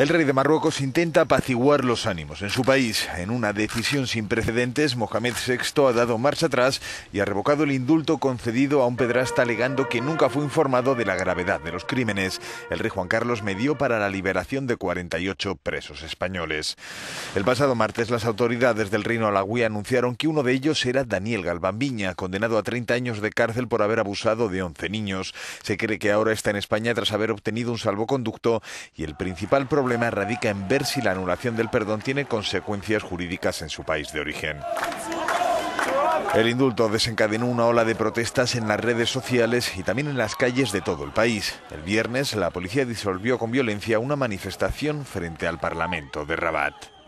El rey de Marruecos intenta apaciguar los ánimos en su país. En una decisión sin precedentes, Mohamed VI ha dado marcha atrás y ha revocado el indulto concedido a un pedrasta alegando que nunca fue informado de la gravedad de los crímenes. El rey Juan Carlos medió para la liberación de 48 presos españoles. El pasado martes, las autoridades del Reino Alagüí anunciaron que uno de ellos era Daniel Galvambiña, condenado a 30 años de cárcel por haber abusado de 11 niños. Se cree que ahora está en España tras haber obtenido un salvoconducto y el principal problema problema radica en ver si la anulación del perdón tiene consecuencias jurídicas en su país de origen. El indulto desencadenó una ola de protestas en las redes sociales y también en las calles de todo el país. El viernes la policía disolvió con violencia una manifestación frente al Parlamento de Rabat.